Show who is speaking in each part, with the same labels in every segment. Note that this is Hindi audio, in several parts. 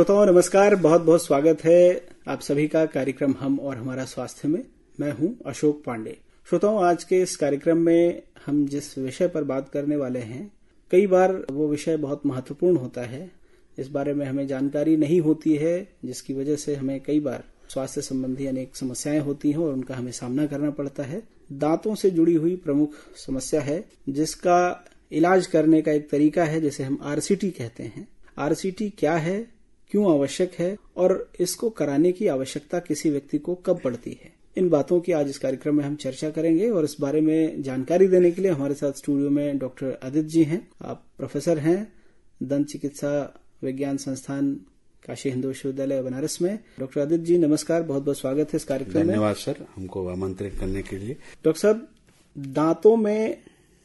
Speaker 1: श्रोताओं, नमस्कार बहुत बहुत स्वागत है आप सभी का कार्यक्रम हम और हमारा स्वास्थ्य में। मैं हूँ अशोक पांडे। श्रोताओं, आज के इस कार्यक्रम में हम जिस विषय पर बात करने वाले हैं, कई बार वो विषय बहुत महत्वपूर्ण होता है। इस बारे में हमें जानकारी नहीं होती है, जिसकी वजह से हमें कई बार स्वास्थ्य संबंधी अनेक समस्याएँ होती हैं और उनका हमें सामना करना पड़ता है। दांतों से जुड़ी हुई प्रमुख समस्या है, जिसका इलाज करने का एक तरीका है, जिसे हम आरसीटी कहते हैं। आरसीटी क्या है? क्यों आवश्यक है और इसको कराने की आवश्यकता किसी व्यक्ति को कब पड़ती है। इन बातों की आज इस कार्यक्रम में हम चर्चा करेंगे और इस बारे में जानकारी देने के लिए हमारे साथ स्टूडियो में डॉक्टर आदित्य जी हैं। आप प्रोफेसर हैं दंत चिकित्सा विज्ञान संस्थान काशी हिंदू विश्वविद्यालय बनारस में। डॉक्टर आदित्य जी नमस्कार बहुत बहुत स्वागत है इस कार्यक्रम में।
Speaker 2: धन्यवाद सर हमको आमंत्रित करने के लिए।
Speaker 1: डॉक्टर साहब दांतों में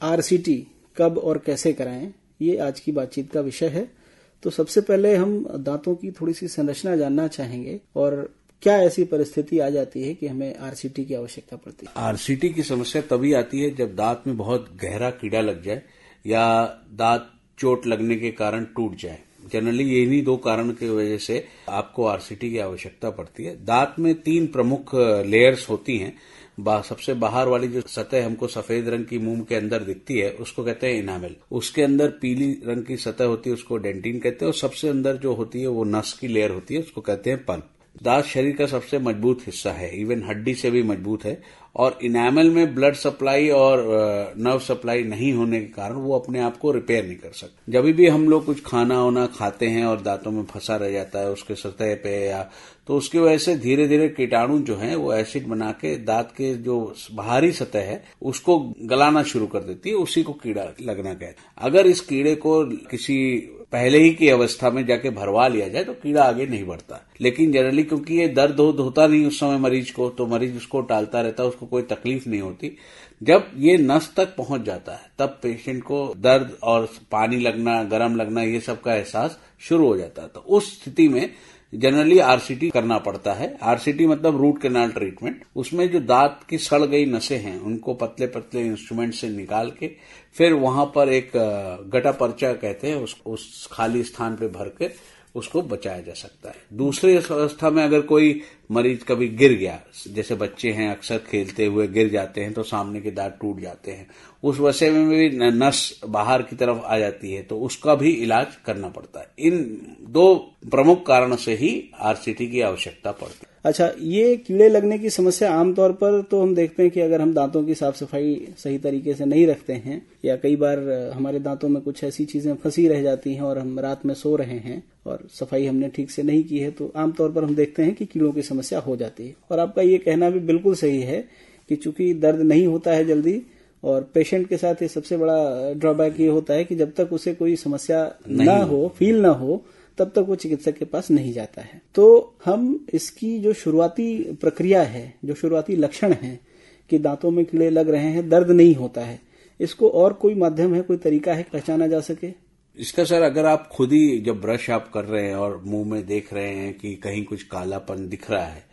Speaker 1: आरसीटी कब और कैसे कराएँ ये आज की बातचीत का विषय है। तो सबसे पहले हम दांतों की थोड़ी सी संरचना जानना चाहेंगे और क्या ऐसी परिस्थिति आ जाती है कि हमें आरसीटी की आवश्यकता पड़ती है?
Speaker 2: आरसीटी की समस्या तभी आती है जब दांत में बहुत गहरा कीड़ा लग जाए या दांत चोट लगने के कारण टूट जाए। जनरली यही दो कारण की वजह से आपको आरसीटी की आवश्यकता पड़ती है। दांत में तीन प्रमुख लेयर्स होती हैं बा, सबसे बाहर वाली जो सतह हमको सफ़ेद रंग की मुँह के अंदर दिखती है उसको कहते हैं इनामिल उसके अंदर पीली रंग की सतह होती है उसको डेंटिन कहते हैं और सबसे अंदर जो होती है वो नस की लेयर होती है उसको कहते हैं पल्प दांत शरीर का सबसे मज़बूत हिस्सा है इवन हड्डी से भी मज़बूत है, और इनामल में ब्लड सप्लाई और नर्व सप्लाई नहीं होने के कारण वो अपने आप को रिपेयर नहीं कर सकते। जब भी हम लोग कुछ खाना वाना खाते हैं और दांतों में फंसा रह जाता है, उसके सतह पे या तो उसकी वजह से धीरे धीरे कीटाणु जो है, वो एसिड बना के दांत के जो बाहरी सतह है, उसको गलाना शुरू कर देती है, उसी को कीड़ा लगना कहते अगर इस कीड़े को किसी पहले ही की अवस्था में जाके भरवा लिया जाए तो कीड़ा आगे नहीं बढ़ता। लेकिन जनरली क्योंकि ये दर्द होता नहीं उस समय मरीज़ को तो मरीज़ उसको टालता रहता है उसको कोई तकलीफ़ नहीं होती। जब ये नस तक पहुँच जाता है तब पेशेंट को दर्द और पानी लगना गर्म लगना ये सब का एहसास शुरू हो जाता है। तो उस स्थिति में जनरली आरसीटी करना पड़ता है। आरसीटी मतलब रूट कैनाल ट्रीटमेंट उसमें जो दांत की सड़ गई नसें हैं उनको पतले पतले इंस्ट्रूमेंट से निकाल के फिर वहाँ पर एक गटा पर्चा कहते हैं उस, उस खाली स्थान पे भर के उसको बचाया जा सकता है। दूसरी अवस्था में अगर कोई मरीज़ कभी गिर गया। जैसे बच्चे हैं, अक्सर खेलते हुए गिर जाते हैं तो सामने के दांत टूट जाते हैं। उस वजह में भी नस बाहर की तरफ़ आ जाती है तो उसका भी इलाज करना पड़ता है। इन दो प्रमुख कारण से ही आरसीटी की आवश्यकता पड़ती है।
Speaker 1: अच्छा ये कीड़े लगने की समस्या आमतौर पर तो हम देखते हैं कि अगर हम दांतों की साफ़ सफ़ाई सही तरीके से नहीं रखते हैं, या कई बार हमारे दांतों में कुछ ऐसी चीज़ें फंसी रह जाती हैं और हम रात में सो रहे हैं और सफ़ाई हमने ठीक से नहीं की है तो आमतौर पर हम देखते हैं कि कीड़ों की हो जाती है। और आपका ये कहना भी बिल्कुल सही है कि चूँकि दर्द नहीं होता है जल्दी और पेशेंट के साथ ये सबसे बड़ा ड्रॉबैक ये होता है कि जब तक उसे कोई समस्या ना हो फील ना हो तब तक वो चिकित्सक के पास नहीं जाता है। तो हम इसकी जो शुरुआती प्रक्रिया है जो शुरुआती लक्षण है कि दांतों में कीड़े लग रहे हैं दर्द नहीं होता है इसको और कोई माध्यम है कोई तरीका है पहचाना जा सके?
Speaker 2: इसका सर, अगर आप खुद ही जब ब्रश आप कर रहे हैं और मुँह में देख रहे हैं कि कहीं कुछ कालापन दिख रहा है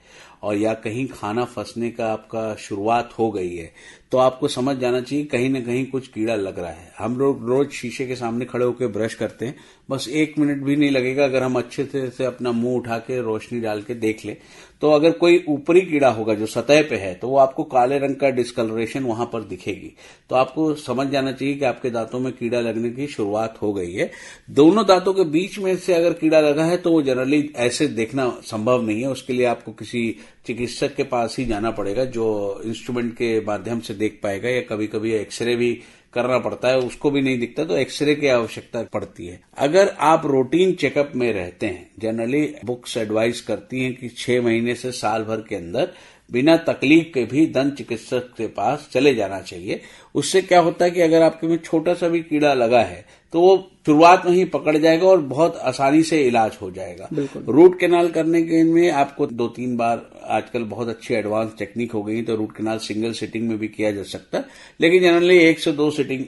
Speaker 2: और या कहीं खाना फंसने का आपका शुरुआत हो गई है तो आपको समझ जाना चाहिए कहीं ना कहीं कुछ कीड़ा लग रहा है। हम लोग रोज शीशे के सामने खड़े होकर ब्रश करते हैं। बस एक मिनट भी नहीं लगेगा अगर हम अच्छे से, से अपना मुँह उठा के रोशनी डाल के देख ले। तो अगर कोई ऊपरी कीड़ा होगा जो सतह पे है तो वो आपको काले रंग का डिस्कलरेशन वहाँ पर दिखेगी। तो आपको समझ जाना चाहिए कि आपके दांतों में कीड़ा लगने की शुरुआत हो गई है। दोनों दांतों के बीच में से अगर कीड़ा लगा है तो वो जनरली ऐसे देखना संभव नहीं है। उसके लिए आपको किसी चिकित्सक के पास ही जाना पड़ेगा, जो इंस्ट्रूमेंट के माध्यम से देख पाएगा या कभी कभी एक्सरे भी करना पड़ता है, उसको भी नहीं दिखता तो एक्सरे की आवश्यकता पड़ती है। अगर आप रूटीन चेकअप में रहते हैं जनरली बुक्स एडवाइस करती हैं कि छह महीने से साल भर के अंदर बिना तकलीफ़ के भी दंत चिकित्सक के पास चले जाना चाहिए। उससे क्या होता है कि अगर आपके में छोटा सा भी कीड़ा लगा है तो वो शुरुआत में ही पकड़ जाएगा और बहुत आसानी से इलाज हो जाएगा। रूट कैनाल करने के में आपको दो तीन बार आजकल बहुत अच्छी एडवांस टेक्निक हो गई तो रूट कैनाल सिंगल सिटिंग में भी किया जा सकता है। लेकिन जनरली एक से दो सिटिंग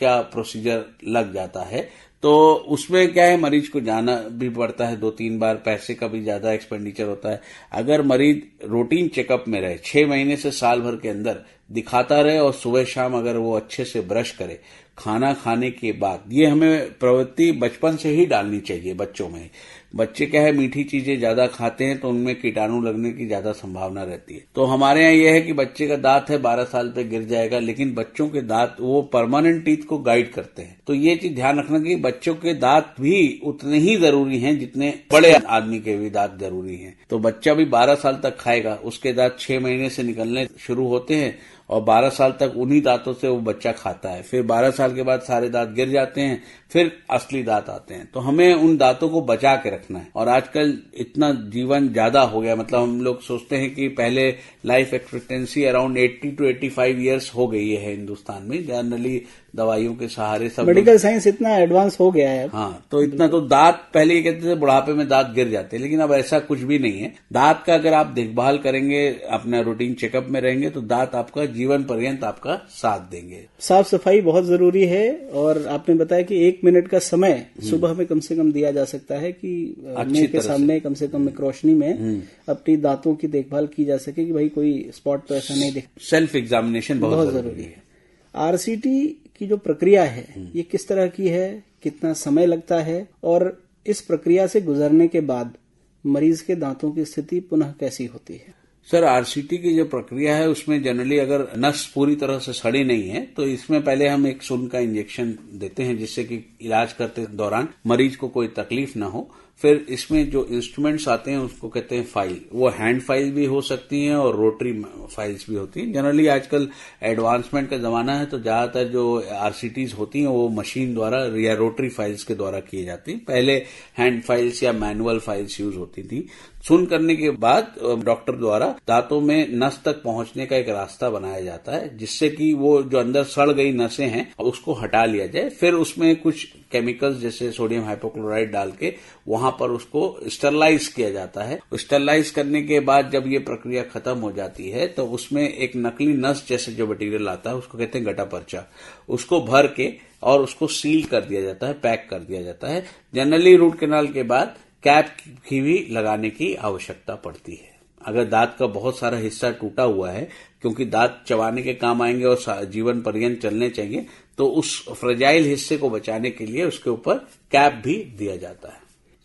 Speaker 2: का प्रोसीजर लग जाता है। तो उसमें क्या है, मरीज़ को जाना भी पड़ता है दो तीन बार, पैसे का भी ज़्यादा एक्सपेंडिचर होता है। अगर मरीज़ रूटीन चेकअप में रहे, छह महीने से साल भर के अंदर दिखाता रहे और सुबह शाम अगर वो अच्छे से ब्रश करे खाना खाने के बाद, ये हमें प्रवृत्ति बचपन से ही डालनी चाहिए बच्चों में। बच्चे क्या है, मीठी चीज़ें ज़्यादा खाते हैं तो उनमें कीटाणु लगने की ज़्यादा संभावना रहती है। तो हमारे यहाँ यह है कि बच्चे का दांत है, बारह साल पे गिर जाएगा, लेकिन बच्चों के दांत वो परमानेंट टीथ को गाइड करते हैं। तो ये चीज़ ध्यान रखना कि बच्चों के दांत भी उतने ही ज़रूरी हैं जितने बड़े आदमी के भी दांत ज़रूरी हैं। तो बच्चा भी बारह साल तक खाएगा, उसके दांत छह महीने से निकलने शुरू होते हैं और 12 साल तक उन्हीं दांतों से वो बच्चा खाता है। फिर 12 साल के बाद सारे दांत गिर जाते हैं, फिर असली दांत आते हैं। तो हमें उन दांतों को बचा के रखना है। और आजकल इतना जीवन ज़्यादा हो गया मतलब हम लोग सोचते हैं कि पहले life expectancy around 80 to 85 years हो गई है हिंदुस्तान में। जनरली दवाइयों के सहारे सब
Speaker 1: मेडिकल साइंस इतना एडवांस हो गया है।
Speaker 2: हाँ तो इतना तो दांत पहले ये कहते थे बुढ़ापे में दांत गिर जाते हैं लेकिन अब ऐसा कुछ भी नहीं है। दांत का अगर आप देखभाल करेंगे अपना रूटीन चेकअप में रहेंगे तो दांत आपका जीवन पर्यंत आपका साथ देंगे।
Speaker 1: साफ़ सफ़ाई बहुत ज़रूरी है और आपने बताया कि एक मिनट का समय सुबह में कम से कम दिया जा सकता है कि मुँह के सामने कम से कम रोशनी में अपनी दांतों की देखभाल की जा सके कि भाई कोई स्पॉट तो ऐसा नहीं दिख
Speaker 2: सेल्फ एग्जामिनेशन बहुत, ज़रूरी
Speaker 1: है। आरसीटी की जो प्रक्रिया है ये किस तरह की है कितना समय लगता है और इस प्रक्रिया से गुजरने के बाद मरीज़ के दांतों की स्थिति पुनः कैसी होती है?
Speaker 2: सर आरसीटी की जो प्रक्रिया है उसमें जनरली अगर नस पूरी तरह से सड़ी नहीं है तो इसमें पहले हम एक सुन का इंजेक्शन देते हैं जिससे कि इलाज करते दौरान मरीज़ को कोई तकलीफ़ ना हो। फिर इसमें जो इंस्ट्रूमेंट्स आते हैं, उसको कहते हैं फ़ाइल वो हैंड फ़ाइल भी हो सकती हैं और रोटरी फाइल्स भी होती हैं. जनरली आजकल एडवांसमेंट का जमाना है तो ज़्यादातर जो आरसीटीज होती हैं, वो मशीन द्वारा या रोटरी फाइल्स के द्वारा किए जाती हैं. पहले हैंड फाइल्स या मैनुअल फाइल्स यूज़ होती थी. सुन करने के बाद डॉक्टर द्वारा दांतों में नस तक पहुँचने का एक रास्ता बनाया जाता है, जिससे कि वो जो अंदर सड़ गई नसें हैं, उसको हटा लिया जाए. फिर उसमें कुछ केमिकल्स जैसे सोडियम हाइपोक्लोराइड डाल के वहाँ पर उसको स्टरलाइज किया जाता है। स्टरलाइज करने के बाद जब ये प्रक्रिया खत्म हो जाती है तो उसमें एक नकली नस जैसे जो मटेरियल आता है, उसको कहते हैं गटा पर्चा उसको भर के और उसको सील कर दिया जाता है पैक कर दिया जाता है। जनरली रूट कैनाल के बाद कैप की भी लगाने की आवश्यकता पड़ती है। अगर दांत का बहुत सारा हिस्सा टूटा हुआ है क्योंकि दांत चबाने के काम आएँगे और जीवन पर्यंत चलने चाहिए तो उस फ्रजाइल हिस्से को बचाने के लिए उसके ऊपर कैप भी दिया जाता है।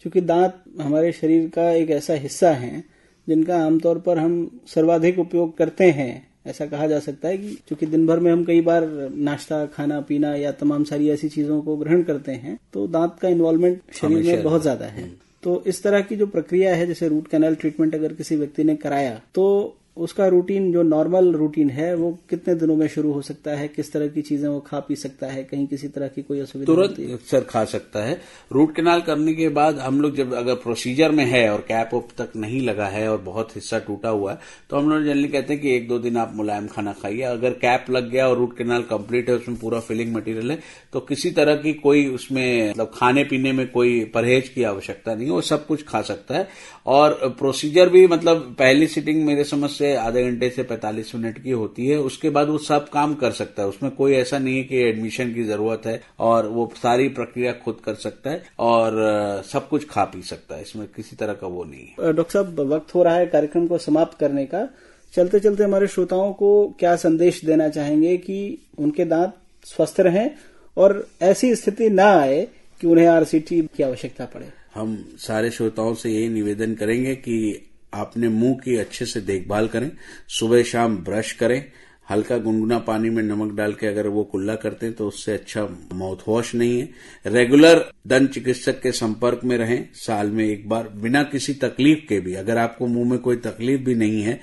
Speaker 1: क्योंकि दांत हमारे शरीर का एक ऐसा हिस्सा है जिनका आमतौर पर हम सर्वाधिक उपयोग करते हैं। ऐसा कहा जा सकता है कि चूँकि दिन भर में हम कई बार नाश्ता खाना पीना या तमाम सारी ऐसी चीज़ों को ग्रहण करते हैं तो दांत का इन्वॉल्वमेंट शरीर में बहुत ज़्यादा है। तो इस तरह की जो प्रक्रिया है, जैसे रूट कैनाल ट्रीटमेंट अगर किसी व्यक्ति ने कराया तो उसका रूटीन जो नॉर्मल रूटीन है वो कितने दिनों में शुरू हो सकता है? किस तरह की चीज़ें वो खा पी सकता है? कहीं किसी तरह की कोई असुविधा
Speaker 2: तुरंत सर खा सकता है। रूट कैनाल करने के बाद हम लोग जब अगर प्रोसीजर में है और कैप उप तक नहीं लगा है और बहुत हिस्सा टूटा हुआ है तो हम लोग जनरली कहते हैं कि एक दो दिन आप मुलायम खाना खाइए। अगर कैप लग गया और रूट कैनाल कंप्लीट है उसमें पूरा फिलिंग मटीरियल है तो किसी तरह की कोई उसमें मतलब खाने पीने में कोई परहेज की आवश्यकता नहीं है वो सब कुछ खा सकता है। और प्रोसीजर भी मतलब पहली सिटिंग मेरे समझ से आधे घंटे से 45 मिनट की होती है उसके बाद वो सब काम कर सकता है। उसमें कोई ऐसा नहीं है कि एडमिशन की ज़रूरत है और वो सारी प्रक्रिया खुद कर सकता है और सब कुछ खा पी सकता है। इसमें किसी तरह का वो नहीं
Speaker 1: है। डॉक्टर साहब वक्त हो रहा है कार्यक्रम को समाप्त करने का। चलते चलते हमारे श्रोताओं को क्या संदेश देना चाहेंगे कि उनके दांत स्वस्थ रहें और ऐसी स्थिति न आए कि उन्हें आरसीटी की आवश्यकता पड़े।
Speaker 2: हम सारे श्रोताओं से यही निवेदन करेंगे कि आपने मुँह की अच्छे से देखभाल करें, सुबह शाम ब्रश करें, हल्का गुनगुना पानी में नमक डाल के अगर वो कुल्ला करते हैं तो उससे अच्छा माउथ वॉश नहीं है। रेगुलर दंत चिकित्सक के संपर्क में रहें, साल में एक बार, बिना किसी तकलीफ़ के भी। अगर आपको मुँह में कोई तकलीफ़ भी नहीं है,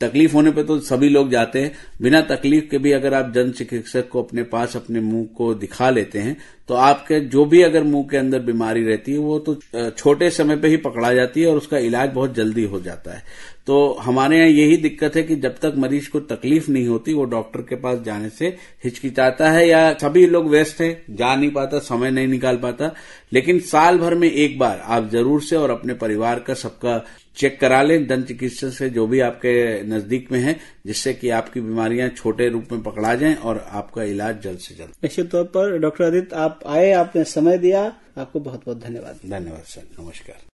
Speaker 2: तकलीफ़ होने पे तो सभी लोग जाते हैं। बिना तकलीफ़ के भी अगर आप जन चिकित्सक को अपने पास, अपने मुँह को दिखा लेते हैं तो आपके जो भी अगर मुँह के अंदर बीमारी रहती है, वो तो छोटे समय पे ही पकड़ा जाती है और उसका इलाज बहुत जल्दी हो जाता है। तो हमारे यहाँ यही दिक्कत है कि जब तक मरीज़ को तकलीफ़ नहीं होती, वो डॉक्टर के पास जाने से हिचकिचाता है या सभी लोग व्यस्त है, जा नहीं पाता, समय नहीं निकाल पाता। लेकिन साल भर में एक बार आप ज़रूर से और अपने परिवार का सबका चेक करा लें, दंत चिकित्सक से जो भी आपके नज़दीक में है, जिससे कि आपकी बीमारियाँ छोटे रूप में पकड़ा जाएँ और आपका इलाज जल्द से जल्द।
Speaker 1: निश्चित तौर पर डॉक्टर आदित्य आए आपने समय दिया। आपको बहुत बहुत धन्यवाद।
Speaker 2: धन्यवाद सर नमस्कार।